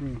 Mm.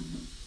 Mm-hmm.